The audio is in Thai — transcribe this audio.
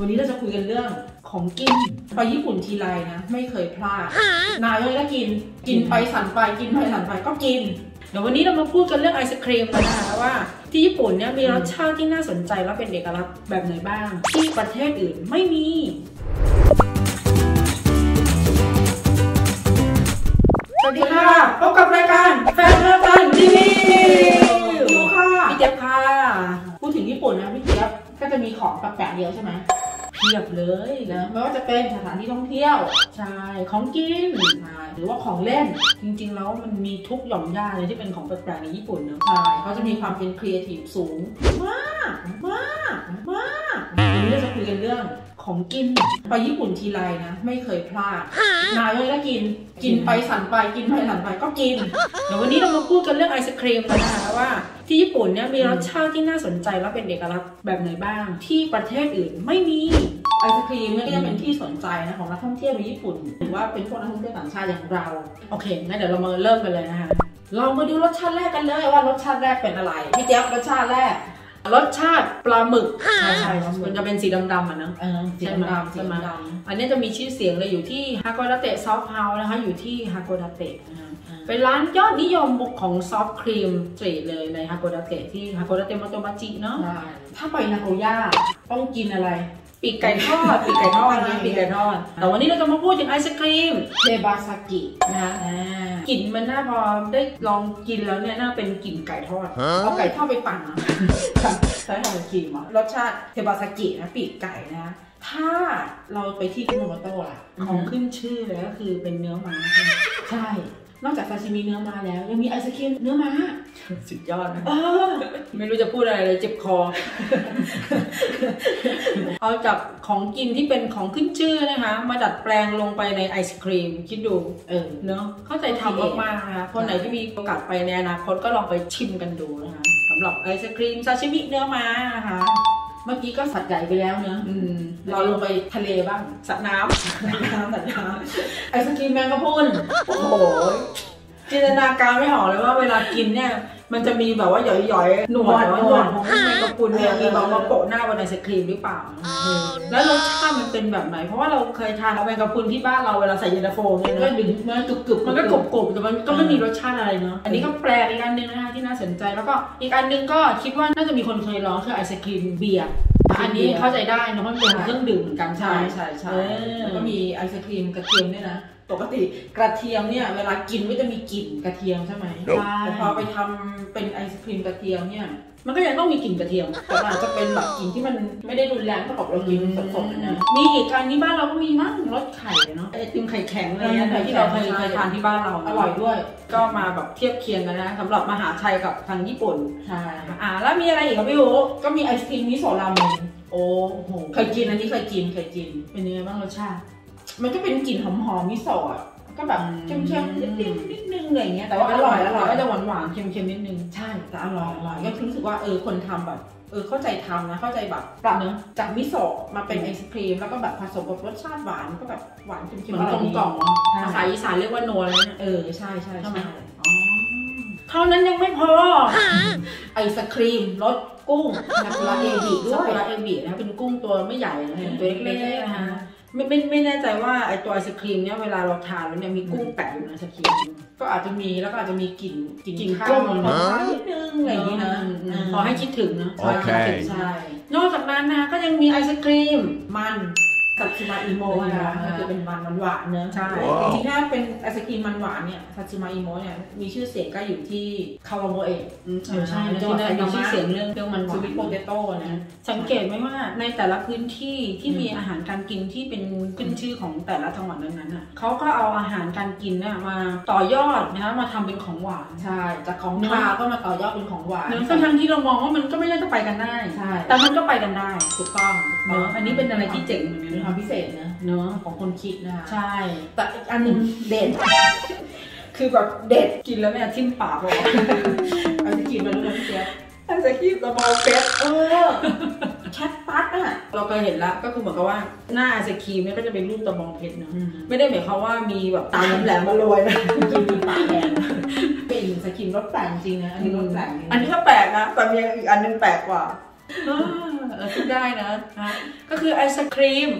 วันนี้เราจะคุยกันเรื่องของกิน ไปญี่ปุ่นทีไรนะ ไม่เคยพลาด นายเลยก็กิน กินไปสั่นไป กินไปสั่นไปก็กิน เดี๋ยววันนี้เรามาพูดกันเรื่องไอศครีมกันนะคะว่าที่ญี่ปุ่นเนี่ยมีรสชาติที่น่าสนใจและเป็นเอกลักษณ์แบบไหนบ้าง ที่ประเทศอื่นไม่มีสวัสดีค่ะพบกับรายการแฟนรายการรีวิวดูค่ะพี่เจี๊ยบค่ะ พูดถึงญี่ปุ่นนะพี่เจี๊ยบก็จะมีของแปลกๆเยอะใช่ไหม พียบเลยนะไม่ว่าจะเป็นสถานที่ท่องเที่ยวใช่ของกินใช่หรือว่าของเล่น จริงๆ แล้วมันมีทุกหย่อมย่าเลยที่เป็นของแปลกๆในญี่ปุ่นเนอะใช่เขาจะมีความเป็นครีเอทีฟสูงมากมากมากวันนี้เราจะคุยกันเรื่อง ของกิน ไปญี่ปุ่นทีไรนะ ไม่เคยพลาด นายเลยก็กิน กินไปสั่นไปกินไปสั่นไปก็กินเดี๋ยววันนี้เรามาพูดกันเรื่องไอศครีมกันนะคะว่าที่ญี่ปุ่นเนี่ยมีรสชาติที่น่าสนใจและเป็นเอกลักษณ์แบบไหนบ้าง ที่ประเทศอื่นไม่มีไอศครีมเนี่ยก็จะเป็นที่สนใจนะของนักท่องเที่ยวในญี่ปุ่นหรือว่าเป็นพวกนักท่องเที่ยวต่างชาติอย่างเราโอเคงั้นเดี๋ยวเรามาเริ่มกันเลยนะคะเรามาดูรสชาติแรกกันเลยว่ารสชาติแรกเป็นอะไรพี่เจี๊ยบรสชาติแรก รสชาติปลาหมึก ใช่ใช่มันจะเป็นสีดำๆอะนะเออสีดำๆสีใช่ไหมดำอันนี้จะมีชื่อเสียงเลยอยู่ที่ฮาโกดาเตะซอฟต์เฮาส์นะคะอยู่ที่ฮาโกดาเตะนะคะเป็นร้านยอดนิยมของ soft cream street เลยในฮาโกดาเตะที่ฮาโกดาเตะโมโตมาจิเนาะใช่ถ้าไปนาโกย่าต้องกินอะไร ปีกไก่ทอดปีกไก่ทอดนะปีกไก่ทอด แต่วันนี้เราจะมาพูดถึงไอศครีมเทบาซากินะคะอ่ากลิ่นมันน่าพอได้ลองกินแล้วเนี่ยน่าเป็นกลิ่นไก่ทอดเอาไก่ทอดไปปั่นนะใช้ทำเป็นครีมอะรสชาติเทบาซากินะปีกไก่นะถ้าเราไปที่คุมาโมโตะของขึ้นชื่อเลยก็คือเป็นเนื้อม้าใช่ไหมใช่นอกจากซาชิมิเนื้อม้าแล้ว ยังมีไอศครีมเนื้อม้าสุดยอดนะเออไม่รู้จะพูดอะไรเลยเจ็บคอ เอาจากของกินที่เป็นของขึ้นชื่อนะคะ มาดัดแปลงลงไปในไอศครีม คิดดู เออ เนาะเข้าใจทำมากๆนะคะ คนไหนที่มีโอกาสไปในอนาคตก็ลองไปชิมกันดูนะคะสำหรับไอศครีมซาชิมิเนื้อม้านะคะเมื่อกี้ก็สัตว์ใหญ่ไปแล้วเนอะอืมเราลงไปทะเลบ้างสัตว์น้ำสัตว์น้ำสัตว์น้ำไอศครีมแมงกะพรุนโอ้โหจินตนาการไม่ออกเลยว่าเวลากินเนี่ย มันจะมีแบบว่าหย่อยๆหนวดหนวดของแมงกะพรุนเนี่ยมีแบบมาโปะหน้าบนไอศครีมหรือเปล่า แล้วรสชาติมันเป็นแบบไหน เพราะว่าเราเคยทานแมงกะพรุนที่บ้านเราเวลาใส่เย็นตาโฟเนี่ยก็นะดึงมันกรึบกรึบมันก็กรอบๆแต่มันก็ไม่มีรสชาติอะไรเนาะอันนี้ก็แปลกอีกอันหนึงนะคะที่น่าสนใจแล้วก็อีกอันหนึงก็คิดว่าน่าจะมีคนเคยลองคือไอศครีมเบียร์อันนี้เข้าใจได้เนอะเพราะมันเป็นเครื่องดื่มเหมือนกันใช่ใช่ใช่ใช่เออแล้วก็มีไอศครีมกระเทียมด้วยนะ ปกติกระเทียมเนี่ยเวลากินก็จะมีกลิ่นกระเทียมใช่ไหมใช่แต่พอไปทำเป็นไอศครีมกระเทียมเนี่ยมันก็ยังต้องมีกลิ่นกระเทียมแต่มันอาจจะเป็นแบบกลิ่นที่มันไม่ได้รุนแรงเท่ากับเรากินสดๆนะมีอีกอันนี้บ้านเราก็มีมั้งรสไข่เนาะไอติมไข่แข็งอะไรเงี้ยเออที่เราเคยใช่เคยทานที่บ้านเราอร่อยด้วย ก็มาแบบเทียบเคียงกันนะสำหรับมหาชัยกับทางญี่ปุ่นใช่อ่าแล้วมีอะไรอีกครับพี่อู๋ก็มีไอศครีมมิโซะราเมนโอ้โหเคยกินอันนี้เคยกินเคยกินเป็นยังไงบ้างรสชาติ มันก็เป็นกลิ่นหอมๆมิโซะอะก็แบบอืมเค็มๆนิดนึงนิดนึงอะไรอย่างเงี้ยแต่ว่าแต่อว่าอร่ร่ออยยออร่ร่ออยยก็จะหวานหวานๆเค็มๆนิดนึงใช่แต่อร่อยอร่อยก็รู้สึกว่าเออคนทำแบบเออเข้าใจทำนะเข้าใจแบบปรับเนอะจากมิโซะมาเป็นไอศครีมแล้วก็แบบผสมกับรสชาติหวานก็แบบหวานเค็มเหๆมือนกลมกล่อมเนาะใช่ภาษาอีสานเรียกว่านัวเลยเนี่ยเออใช่ใช่ใช่ไหมใช่อ๋อเท่านั้นยังไม่พอไอศครีมรสกุ้งนากุระเอบิด้ซาวยกุระเอบินะคะเป็นกุ้งตัวไม่ใหญ่นะเออตัวเล็กๆนะคะ ไม่ไม่ไม่แน่ใจว่าไอตัวไอศครีมเนี่ยเวลาเราทานแล้วเนี่ยมีกุ้งแปะอยู่ในไอศครีมก็อาจจะมีแล้วก็อาจจะมีกลิ่นกลิ่นกลิ่นข้าวกุ้งของข้าวนิดนึงอะไรอย่างงี้นะอืมพอให้คิดถึงนะโอเคพให้ดถึงใช่นอกจากนั้นนะก็ยังมีไอศครีมมัน ซัตสึมาอิโมะนะคะอ่าก็คือเป็นมันหวานๆเนอะใช่จริงๆถ้าเป็นไอศครีมมันหวานเนี่ยซัตสึมาอิโมะเนี่ยมีชื่อเสียงก็อยู่ที่คาวาโมเอะเออใช่นะจังหที่วัดได้ไซมีตามะชื่อเสียงเรื่องเรื่องมันหสวานวิตโปเตโต้นะสังเกตไหมว่าในแต่ละพื้นที่ที่มีอาหารการกินที่เป็นขึ้นชื่อของแต่ละจังหวัดนั้นๆน่ะเขาก็เอาอาหารการกินน่ะมาต่อยอดนะคะมาทำเป็นของหวานใช่จากของเนอะคาวก็มาต่อยอดเป็นของหวานเนอะทั้งที่เรามองว่ามันก็ไม่น่าจะไปกันได้ใช่แต่มันก็ไปกันได้ถูกต้องถูกต้เนอะอันนี้เป็นอะไรที่เจ๋งเหมือนกันเป็นนะความพิเศษนะเนอะของคนคิดนะคะใช่ แต่อีกอันหนึงเด่นคือแบบเด็ดกินแล้วเนี่ยทิ่มปากเลยไอศครีมมันรู้ไหมพี่เจี๊ยบไอศครีมตะบองเพชรเออ cactus อะเราเคยเห็นแล้วก็คือเหมือนกับว่าหน้าไอศครีมเนี่ยก็จะเป็นรูปตะบองเพชรเนอะอืมไม่ได้หมายความว่ามีแบบหนามแหลมๆมาโรยนะกินมีปากแดงเป็นอีกหนึ่งสกินรสแปลกจริงนะอันนี้รสแปลกจริงอันนี้ก็แปลกนะแต่มีอีกอันนึงแปลกกว่า เออเราพูดได้นะ ก็คือไอศครีม